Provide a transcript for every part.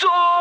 So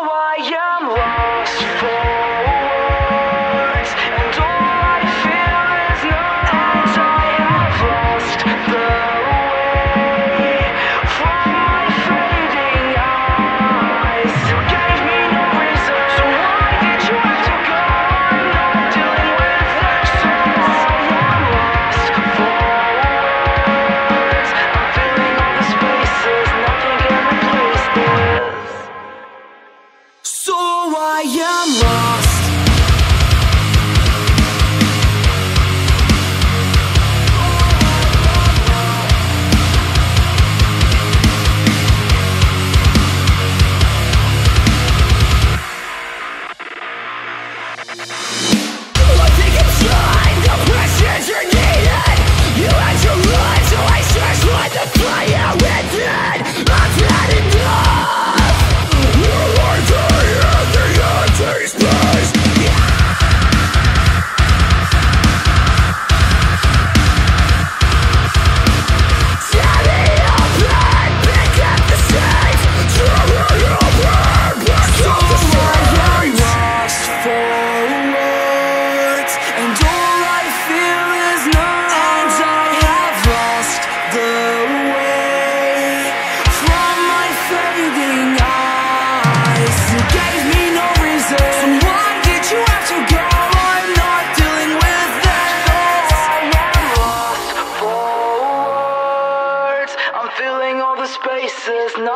I am lost.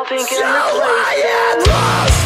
think so in the place.